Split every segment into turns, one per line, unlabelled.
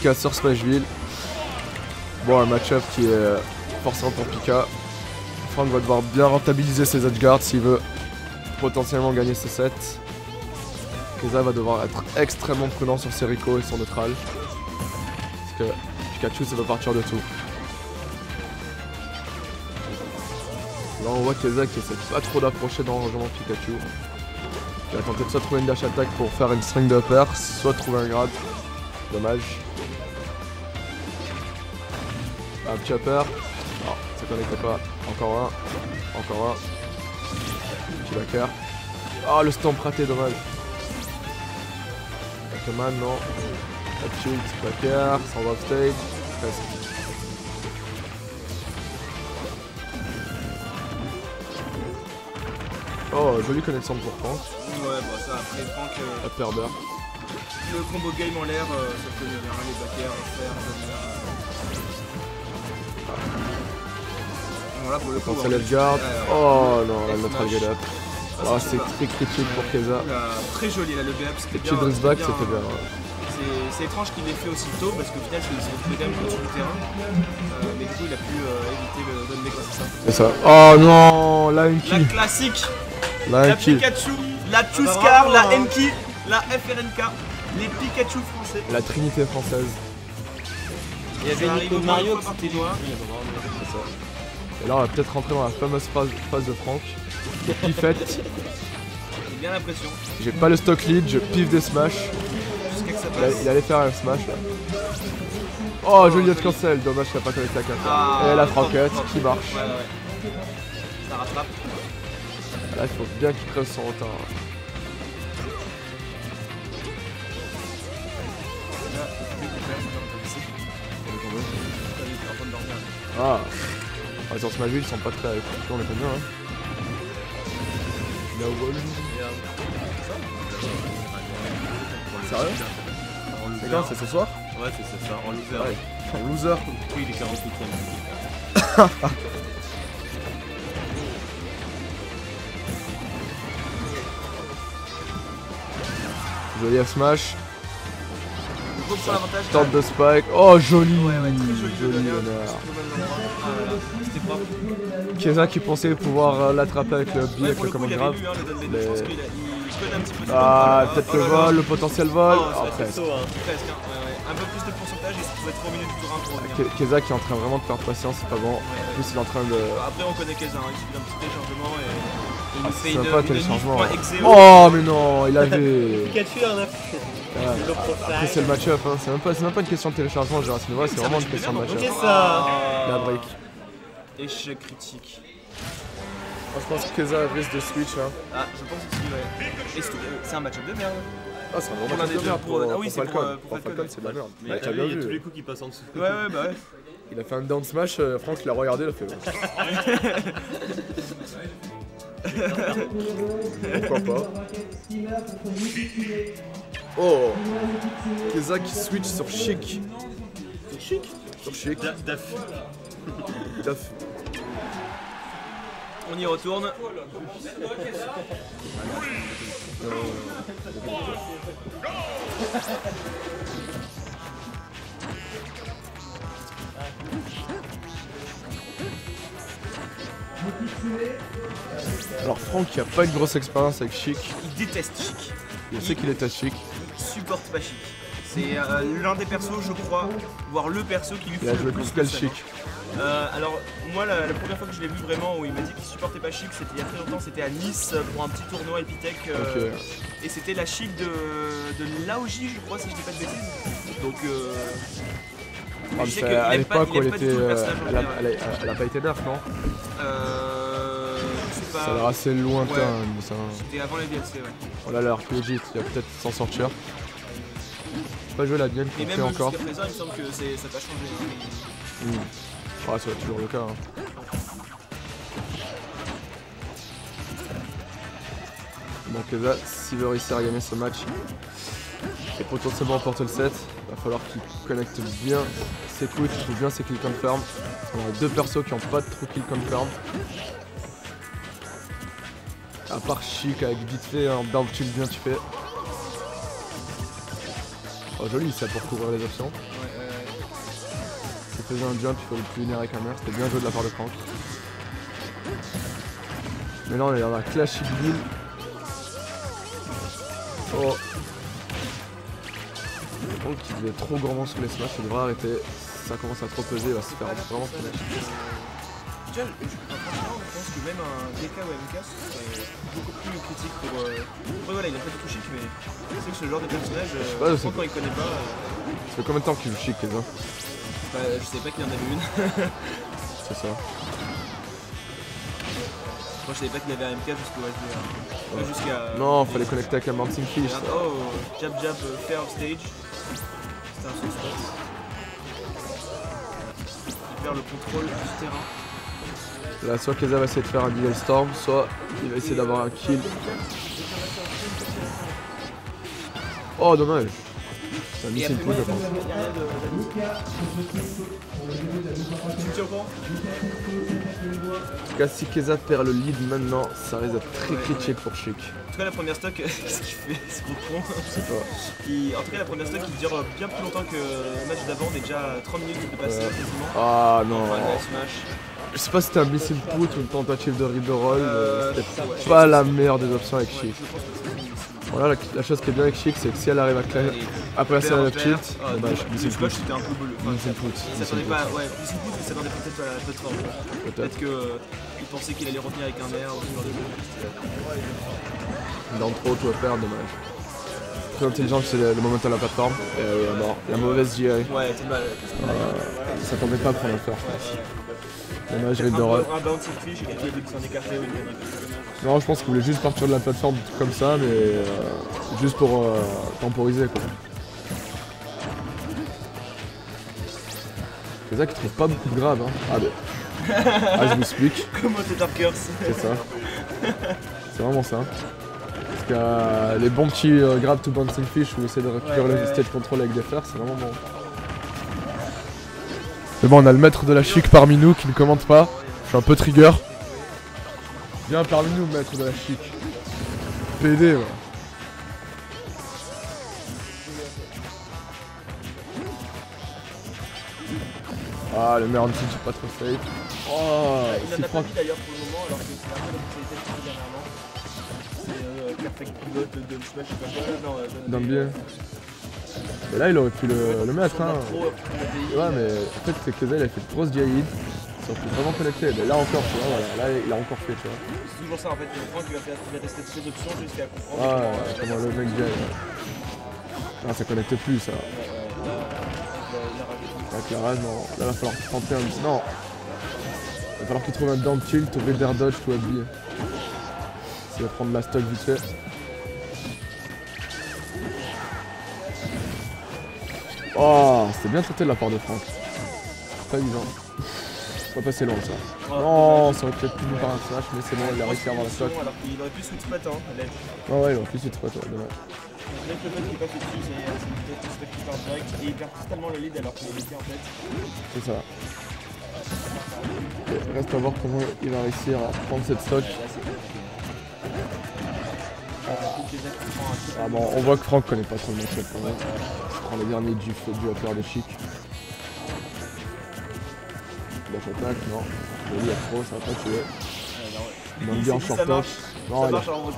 Sur Smashville. Bon, un match-up qui est forcément pour Pika. Frank va devoir bien rentabiliser ses edgeguards s'il veut potentiellement gagner ses sets. Keza va devoir être extrêmement prudent sur ses Rico et son neutral. Parce que Pikachu ça va partir de tout. Là on voit Keza qui essaie pas trop d'approcher dans le Pikachu. Il va tenter de soit trouver une dash attack pour faire une string de upper, soit trouver un grab. Dommage. Un petit upper. Non, ça connectait pas. Encore un. Encore un. Petit backer. Oh le stomp raté, dommage. Pokémon, non. De shield, backer, sans off stage. Presque. Oh, jolie connexion pour Franck.
Ouais, bon, ça après, Franck, euh,
perdeur.
le combo game en l'air, euh, ça peut bien, les backers, faire, revenir. Bon, là, pour le coup,
Quand
en
ça lève
plus,
garde.
euh,
Oh non, la
F
neutral
smash.
get up.
ça,
Oh,
c'est
très critique pour Keza.
Très joli là le bien.
Petit back,
c'était
bien.
euh, C'est- étrange qu'il l'ait fait aussitôt parce qu'au final, c'est retrouvé quand même sur le terrain. Euh, mais du coup, il a pu euh, éviter le Don Leg, c'est ça.
C'est ça. Oh non, la
La
Enki.
classique,
La
la
Enki.
Pikachu, la
bah,
Chuscar,
bravo,
la
hein.
Enki, la FRNK, les Pikachu français.
La trinité française.
Il y avait Nico Mario qui était
ça. Et là, on va peut-être rentrer dans la fameuse phase, phase de Franck. Pifette.
J'ai bien l'impression.
J'ai pas le stock lead, je pif des smash.
Jusqu'à que ça
Il,
passe.
il allait faire un smash là. Oh, joli hot cancel. Dommage qu'il a pas connecté la carte.
Ah,
Et la franquette qui marche.
Ouais, ouais. Ça rattrape.
Là, il faut bien qu'il creuse son retard.
Il. Il.
Ah. Ouais, sur Smashville, ils sont pas très on est pas bien. Hein. La wall. Sérieux? C'est quand C'est ce soir?
Ouais, c'est ça, en loser.
Ouais. En loser.
Oui, il est 48
Joli F smash.
Groupe sur l'avantage.
Tente de spike. Oh, joli.
Ouais, ouais, très joli,
Joli honneur.
Ah, C'était propre.
Keza qui pensait pouvoir euh, l'attraper avec le B
Ouais,
avec le
le coup,
command
il
grab.
avait lu hein.
Ah,
Oh
peut-être le vol, le potentiel vol. Ah,
être
presque.
hein.
Hein. Un peu plus de pourcentage et ça pouvait être au milieu du tour 1 pour revenir.
Ke- Keza qui est en train vraiment de perdre patience, c'est pas bon. En plus, il est en train de.
Après, on connaît Keza, hein. il suffit d'un petit téléchargement et il
Ah,
nous fait une, une exéo.
Oh, mais non, il avait.
Pikachu en a
Ah, Après, c'est le match-up, hein. c'est même, pas- c'est même pas une question de téléchargement, Gérard Sinova, c'est vraiment une question de match-up.
C'est ça.
La break.
Échec critique.
je pense que Keza risque de switch. Hein.
Ah, je pense aussi, ouais. Et c'est c'est un match-up de merde?
Ah, c'est un gros
l'un
match
des
de merde
pour-
pour,
ah oui,
pour
c'est pour,
Falcon.
euh, pour
Pour
Falcon,
Falcon, c'est de la merde.
Mais t'as vu,
bien
il y a tous les coups qui passent en dessous.
Ouais, ouais, bah ouais.
Il a fait un down smash, euh, Franck il a regardé, il a fait. Pourquoi pas Oh Keza qui switch sur Chic.
Chic.
Sur Chic.
Da- Daf.
Daf.
On y retourne.
Alors Franck qui a pas une grosse expérience avec Chic,
Il déteste Chic.
il sait qu'il est à Chic.
Pas Chic. C'est euh, l'un des persos, je crois, voire le perso qui lui fout
joué
le plus le
Chic
hein. Euh, alors, moi, la, la première fois que je l'ai vu vraiment, où il m'a dit qu'il supportait pas Chic, c'était il y a très longtemps, c'était à Nice pour un petit tournoi Epitech. euh. Et c'était la Chic de, de Laoji, je crois, si je dis pas de bêtises. Donc, euh,
Ah,
je sais
à l'époque elle était. euh, Elle a, elle a- elle a pas été nerf, non?
Euh, je pas.
Ça a l'air assez lointain.
Ouais.
ça-
C'était avant les DLC, ouais.
Oh là là, RPG, il va peut-être s'en sortir. Pas joué la
Et
qu'on fait
même
encore.
jusqu'à présent, il me semble que ça t'a changé. hein.
Hmm. Ouais, c'est toujours le cas. hein. Donc là, s'il veut réussir à gagner ce match et potentiellement emporter le set, il va falloir qu'il connecte bien ses coups, qu'il trouve bien ses kill confirm. On a deux persos qui n'ont pas de true kill confirm. À part Chic avec vite fait un down chill bien tu fais. Oh joli ça pour couvrir les options.
Ouais,
faisait un jump, il fallait le punir avec un air. C'était bien joué de la part de Franck. Mais là, on est dans la classic build. Oh. Franck devait être trop gourmand sur les smash, il devrait arrêter. Ça commence à trop peser, il va se faire vraiment
que même un DK ou MK serait beaucoup plus critique pour. Euh... Ouais, voilà, il a pas de chic, mais c'est que ce genre de personnage, euh, quand il connaît pas. euh,
Ça fait combien de temps qu'il joue chic, les gars
bah, je savais pas qu'il y en avait une.
C'est ça.
Moi, je savais pas qu'il avait un MK jusqu'au HDR.
Ouais.
Jusqu'à.
Non, fallait connecter avec un Mountain Fish.
Oh, jab jab, euh, fair off stage. C'était un spot. Il perd le contrôle du terrain.
Là, soit Keza va essayer de faire un Devil Storm, soit il va essayer d'avoir un kill. Oh, dommage. C'est un
Et
missile
après,
push, je pense.
a
En tout cas, si Keza perd le lead maintenant, ça risque d'être très
Ouais.
critique pour Chic.
En tout cas, la première stock, qu'est-ce qu'il fait Ce gros con.
Je sais pas.
Il- En tout cas, la première stock, il dure bien plus longtemps que le match d'avant. Déjà à 30 minutes de passer
Ouais.
quasiment.
Ah non.
Enfin.
Je sais pas si c'était un missile put ou une tentative de the roll,
Euh,
c'était pas la meilleure des options avec Chic.
je
Voilà, la, la chose qui est bien avec Chic, c'est que si elle arrive à cla-
Allez,
à passer
perd,
un up
perd.
tilt,
Ah,
dommage,
le
missile
smash,
put.
c'était un peu bleu. Enfin,
Missile put.
Il s'attendait pas, ouais, Missile Put, il s'attendait peut-être à la plateforme.
Peut-être.
Qu'il pensait qu'il allait revenir avec un air ou ce genre de.
Dans trop, tout à faire, dommage. Très intelligent, c'est le, le moment de la plateforme. Et euh, la mauvaise GA.
Ouais, c'est mal.
Euh, il s'attendait pas un first. Dommage, Non, je pense qu'il voulait juste partir de la plateforme comme ça, mais euh, juste pour euh, temporiser quoi. C'est ça qui trouve pas beaucoup de grave, hein. Ah, ben. ah je vous explique,
Comment t'es Darkers
c'est ça. C'est vraiment ça. Parce que euh, les bons petits euh, grab to bouncing fish où essayer de récupérer
Ouais,
le
ouais, ouais.
stage control avec des fers, c'est vraiment bon. Mais bon, on a le maître de la chic parmi nous qui ne commente pas. Je suis un peu trigger. Viens parmi nous, maître de la chic. PD, ouais. Ah, le meilleur anti, c'est pas trop safe. Oh,
Il n'en a pas mis d'ailleurs pour le moment, alors que c'est un peu la de Franck dernièrement. C'est euh, Perfect Pivot de Smash, je sais pas quoi. Non, euh,
Dans le biais. Mais là, il aurait pu le, le mettre, hein. Ouais, mais en fait, c'est que il a fait de grosses. Ils sont plus vraiment connectés. Mais là encore, tu vois, voilà. Là, il a encore fait, tu vois.
C'est toujours ça en fait, il va, faire, il va tester toutes options jusqu'à comprendre.
Ah,
comment,
le mec ouais. Ah, ça connecte plus, ça.
il a.
Avec la rage, non. Là, va falloir tenter un. Non Va falloir qu'il trouve un down tilt, reader dodge, tout habillé. S'il va prendre la stock vite fait. Oh, c'était bien traité de la part de Franck. Pas évident. Pas passé loin ça.
Ouais,
Non, ça aurait peut-être pu nous par un smash, mais c'est bon, il a réussi à avoir la stock.
Alors qu'il aurait pu sweet spot hein, l'edge.
Oh ouais, il aurait pu se pas toi, dommage.
Même le passe au-dessus, c'est peut-être le stock qui part direct. Et il perd totalement le lead alors qu'il est en fait.
C'est ça. Reste à voir comment il va réussir à prendre cette stock.
Là. Ah, qui
Ah bon, on voit que Franck connaît pas trop le match-up quand même. Il prend les derniers du, du upper de chic. Dash attack, non. Le lit a trop, ça va pas tuer.
Ouais, non, ouais.
En short
ça
top. Non,
ça marche, alors on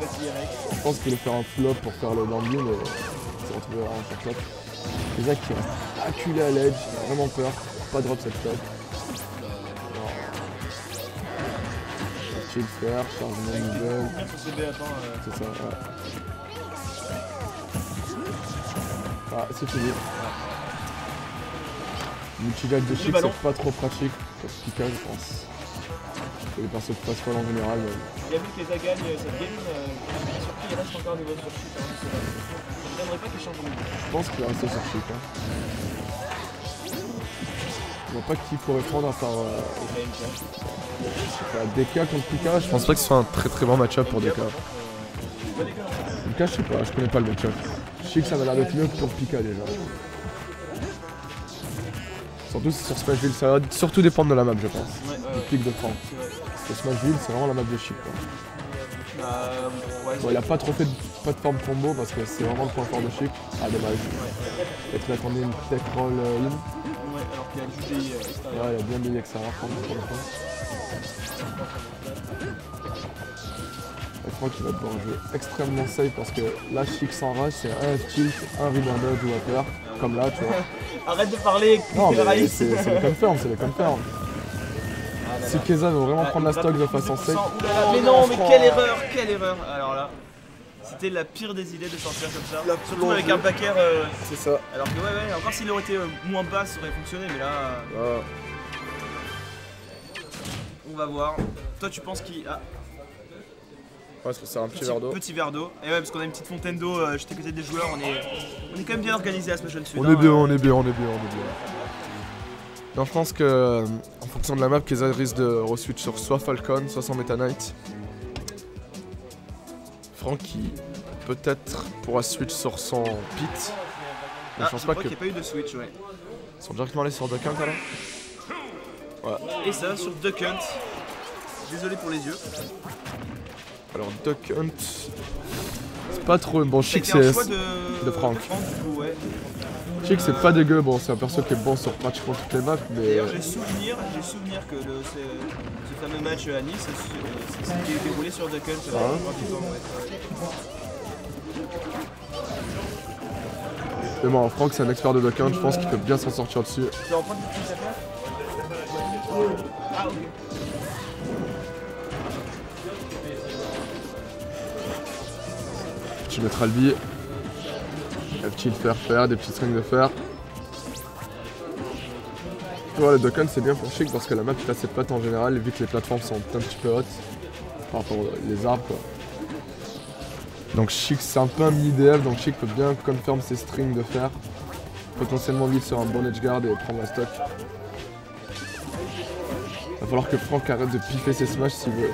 je pense qu'il faire un flop pour faire le down B, mais il s'est retrouvé en short top. Isaac qui reste acculé à l'edge, il a vraiment peur. Pas drop cette. Non. Chill faire,
CB, attends. euh,
C'est ça, ouais. Ah, c'est fini. Multijack de chic, c'est pas trop pratique pour Pika, je pense. Et les persos passent pas en général. mais
Il a vu que Keza gagne euh, cette game, euh, je suis surpris, il reste encore un niveau sur shit. Hein, pas qu'il change de niveau.
Je pense qu'il va rester sur chic. Hein. Je vois pas qui pourrait prendre à part euh, euh, DK contre Pika. Je pense pas que ce soit un très très bon match-up pour DK.
Euh, les.
DK, je sais pas, je connais pas le match-up. Chic, ça m'a l'air d'être mieux que pour Pika déjà. Surtout si sur Smashville, ça va surtout dépendre de la map, je pense.
Ouais, ouais,
Du pic de
vrai.
Parce que Smashville, c'est vraiment la map de chic. Quoi.
Euh,
Bon, il a pas trop fait de plateforme combo parce que c'est vraiment le point fort de chic. Ah, dommage. Peut-être qu'il attendait une tech roll euh, in.
Ouais, alors qu'il a des euh.
Ouais, il y a bien des extérieurs pour pour le coup. Et Franck il va devoir jouer extrêmement safe parce que là Chic sans rush c'est un F-tilt, un rebound dodge ou upper, comme là tu vois.
Arrête de parler,
Non mais c'est c'est le confirm, c'est le confirm.
Ah, là,
Si. Keza veut vraiment
Ah,
prendre la stock de façon safe,
Mais non, mais quelle erreur, quelle erreur Alors là, c'était la pire des idées de sortir comme ça.
La
Surtout avec un backer. euh,
c'est ça.
alors que ouais, ouais, encore s'il aurait été euh, moins bas, ça aurait fonctionné, mais là, euh,
Ouais.
on va voir. Toi, tu penses qu'il. Ah,
Ouais, c'est un petit
petit,
verre d'eau.
petit verre d'eau. Et ouais, parce qu'on a une petite fontaine d'eau euh, juste à côté des joueurs. On est, on est quand même bien organisé à ce Smash Sud.
On
hein,
est bien,
euh.
on est bien, on est bien, on est bien. Non, je pense que euh, en fonction de la map, Keza risque de re-switch sur soit Falcon, soit son Meta Knight. Franck qui peut-être pourra switch sur son Pit. Mais
Ah,
je pense
je
pas
crois qu'il n'y a pas eu de switch, ouais.
Ils sont directement allés sur Duck Hunt alors
Et ça, sur Duck Hunt. Désolé pour les yeux.
Alors Duck Hunt. C'est pas trop. Bon, Chic
C'était un
c'est.
de,
de Franck.
du coup, ouais.
Chic c'est pas dégueu, bon, c'est un perso qui est bon sur pratiquement toutes les maps, mais.
D'ailleurs, j'ai souvenir, j'ai souvenir que le, ce, ce fameux match à Nice, c'est c'est ce qui est déroulé sur Duck Hunt. euh,
Ah.
ouais.
Mais bon, Franck c'est un expert de Duck Hunt, je pense qu'il peut bien s'en sortir dessus.
Tu vas en prendre une petite affaire Ah, ok.
Tu mettras le billet. Un petit fer fer, des petits strings de fer. Tu vois, le Dokkan c'est bien pour Chic parce que la map il a ses pattes en général, vu que les plateformes sont un petit peu hautes par rapport aux arbres quoi. Donc Chic c'est un peu un mini DF, donc Chic peut bien confirm ses strings de fer. Potentiellement vite sur un bon edge guard et prendre la stock. Va falloir que Franck arrête de piffer ses smash s'il veut.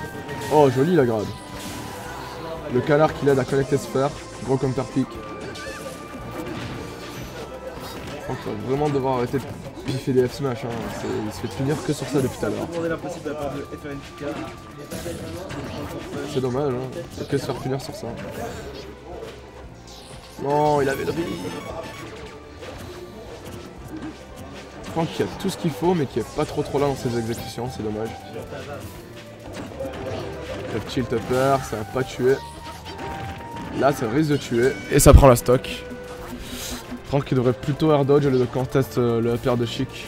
Oh joli la grade. Le canard qui l'aide à connecter ce fer, gros counter pick. Franck va vraiment devoir arrêter de piffer des F-smash, hein. Il se fait punir que sur ça depuis tout à l'heure. C'est dommage, hein. C'est que se faire punir sur ça. Non, il avait le riz. Franck qui a tout ce qu'il faut, mais qui est pas trop trop là dans ses exécutions, c'est dommage. Le tilt upper, ça va pas tuer. Là, ça risque de tuer. Et ça prend la stock. Franck qui devrait plutôt air dodge au lieu de contest euh, le upper de Chic.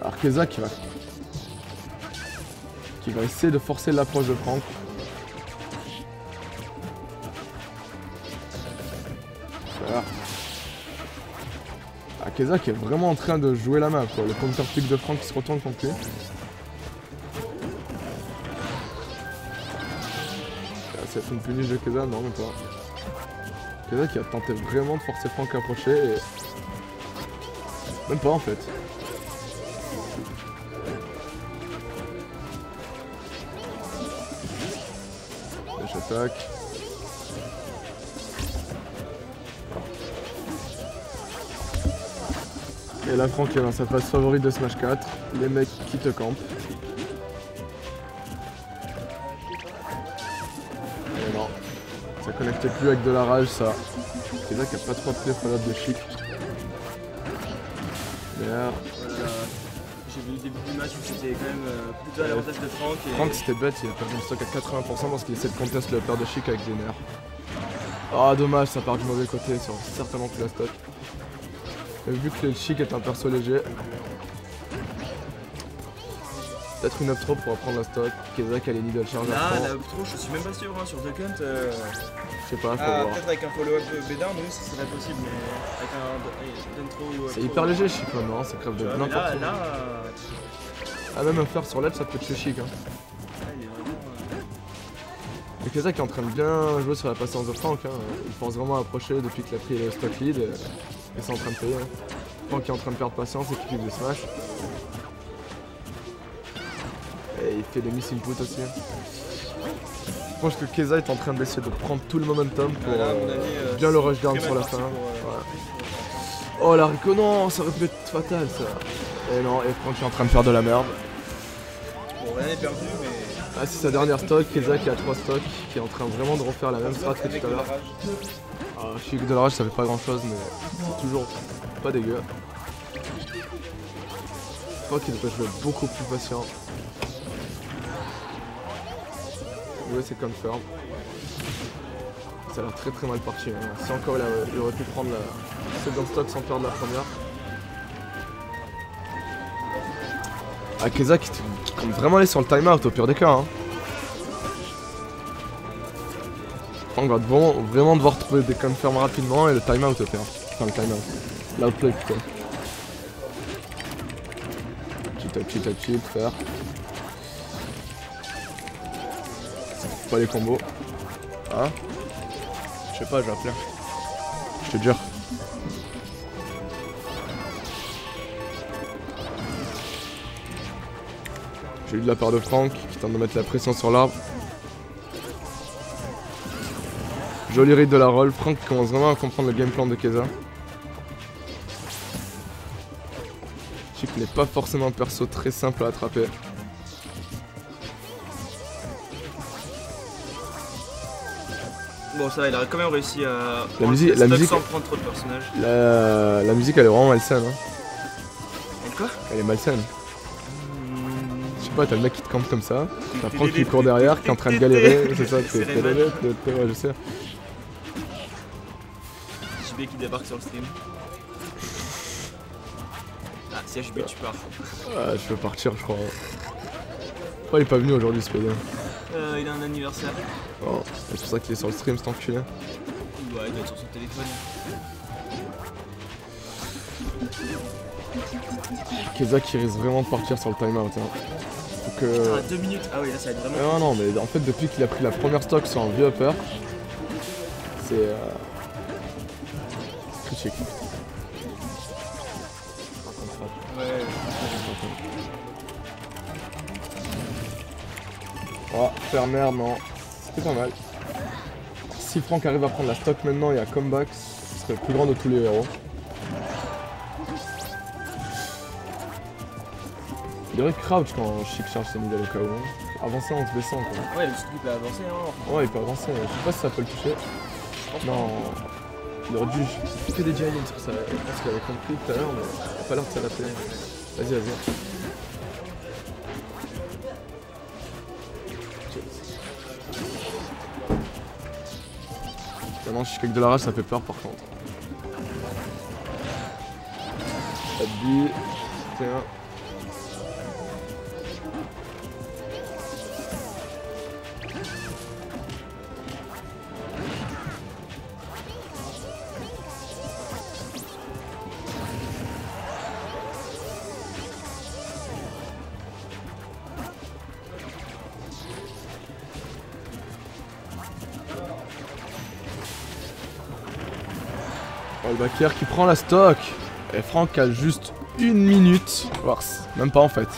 Alors Keza qui va... qui va essayer de forcer l'approche de Franck. Voilà. Ah, qui est vraiment en train de jouer la map quoi. Le counter pick de Franck qui se retourne contre lui. Fait une punish de Keza Non, même pas. Keza qui a tenté vraiment de forcer Franck à approcher et... Même pas en fait. J'attaque. Et là Franck est dans sa phase favorite de Smash 4. Les mecs qui te campent. Connectait plus avec de la rage ça. C'est là qu'il n'y a pas trop de follow de chic.
Voilà. J'ai vu le début du match où c'était quand même euh, plutôt à l'avantage de Franck. Et...
Franck c'était bête, il a perdu une stock à 80% parce qu'il essaie de contest le paire de chic avec des nerfs. Ah dommage, ça part du mauvais côté, ça aura certainement plus la stock. Et vu que le chic est un perso léger, peut-être une up trop pour prendre la stock. Kezak a les needle charge
Là,
fond.
là, trop, je suis même pas sûr hein, sur Duck Hunt. euh,
Je sais pas, faut
Ah,
voir.
peut-être avec un follow-up Bédard, oui, ça serait possible, mais avec un d'intro.
C'est hyper léger chic maintenant, c'est crève de n'importe
là,
où.
là, euh,
Ah même un fer sur l'edge ça peut tuer chic. Hein.
là, il est vraiment.
Mais Kezak est en train de bien jouer sur la patience de Franck. Hein. Il pense vraiment à approcher depuis qu'il a pris le stock lead et, c'est en train de payer. Hein. Franck est en train de perdre patience et kiffe des smash. Et il fait des miss input aussi. Je pense que Keza est en train d'essayer de prendre tout le momentum pour euh,
avis, euh,
bien le rush down sur la fin.
pour, euh,
Ouais. Oh la Rico, non, ça aurait pu être fatal ça. Et non, et Franck est en train de faire de la merde.
Bon, rien n'est perdu, mais.
Ah, c'est sa dernière stock, Keza qui a 3 stocks, qui est en train vraiment de refaire la même strat que tout à l'heure. Ah, chic de la rage, ça fait pas grand chose, mais c'est toujours pas dégueu. Franck il devrait jouer beaucoup plus patient. C'est confirm. Ça a l'air très très mal parti. hein. Si encore il, il aurait pu prendre la seconde stock sans perdre la première. Ah Keza qui, qui compte vraiment aller sur le timeout au pire des cas. Hein. Franck va vraiment, vraiment devoir trouver des confirms rapidement et le timeout au pire. Enfin le timeout. L'outplay plutôt. Petit à petit à petit, faire. Pas les combos. Hein Je sais pas, j'ai appelé. Je te jure. J'ai eu de la part de Franck qui tente de mettre la pression sur l'arbre. Joli read de la roll. Franck commence vraiment à comprendre le game plan de Keza. Chic n'est pas forcément un perso très simple à attraper.
Bon, ça va, il a quand même réussi à.
La musique- la musique-
sans prendre trop de personnages.
La, la musique elle est vraiment malsaine. Hein.
Et quoi?
Elle est malsaine. Je sais pas, t'as le mec qui te campe comme ça. T'as Franck qui court derrière, qui est en train de galérer. C'est ça, c'est
C'est les matchs.
ouais, je sais.
JB qui débarque sur le stream. Ah, si HB, tu pars.
Ah, je veux partir, je crois. Pourquoi il est pas venu aujourd'hui, ce PD
Euh, il a un anniversaire.
oh, C'est pour ça qu'il est sur le stream, cet enculé.
Ouais, il doit être sur son téléphone.
Keza qui risque vraiment de partir sur le timeout. Hein. Faut que.
Ah, deux minutes. Ah oui, là, ça va être vraiment.
Non, non, mais en fait, depuis qu'il a pris la première stock sur un vieux upper, c'est. Euh... critique. Merde, non. C'était pas mal. Si Franck arrive à prendre la stock maintenant et à comeback, ce serait le plus grand de tous les héros. Il devrait crouch quand Chic charge ses middle au cas où. hein. Avancer en se baissant quoi.
Ouais, le truc peut avancer, hein.
Ouais, il peut avancer. Je sais pas si ça peut le toucher. Non. Il aurait dû. Il fait des giants sur ça. Je pense qu'il avait compris tout à l'heure, mais il a pas l'air de s'adapter. Vas-y, vas-y. Chic avec de la rage, ça fait peur par contre. Le backer qui prend la stock. Et Franck a juste une minute, voire même pas en fait.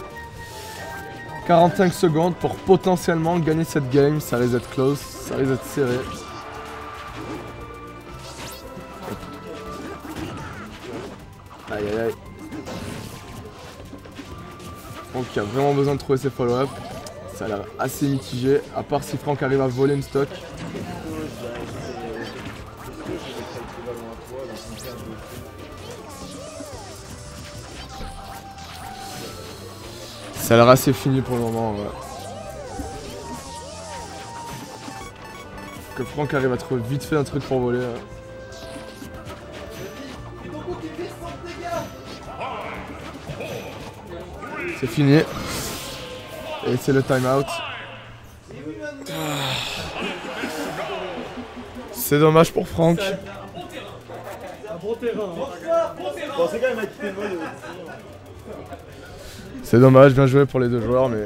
45 secondes pour potentiellement gagner cette game. Ça risque d'être close, ça risque d'être serré. Aïe aïe aïe. Franck a vraiment besoin de trouver ses follow-up. Ça a l'air assez mitigé, à part si Franck arrive à voler une stock. Ça a l'air assez fini pour le moment. Que Franck arrive à trouver vite fait un truc pour voler. ouais. C'est fini. Et c'est le timeout. C'est dommage pour Franck. C'est dommage, bien joué pour les deux joueurs, mais.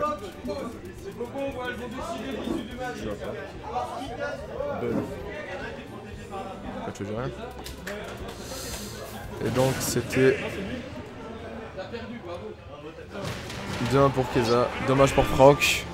Et donc c'était 2-1 pour Keza, dommage pour Franck.